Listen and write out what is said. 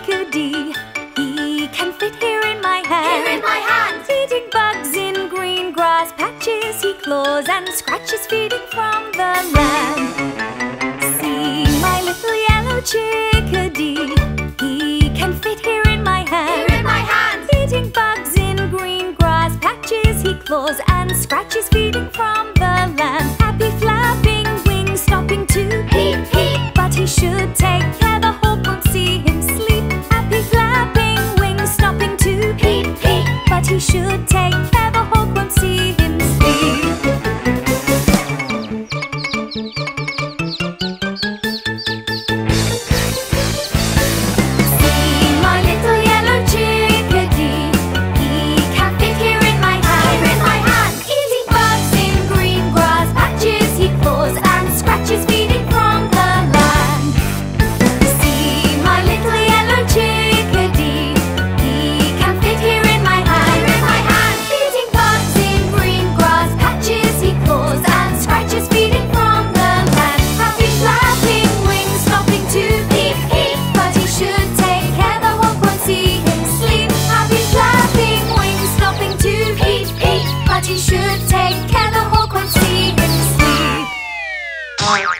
like a D. He can fit here in my hand. Here in my hand. Feeding bugs in green grass patches. He claws and scratches, feeding from the land. See my little yellow chickadee. He can fit here in my hand. Here in my hand. Feeding bugs in green grass patches. He claws and scratches, feeding from the land. Happy should peep.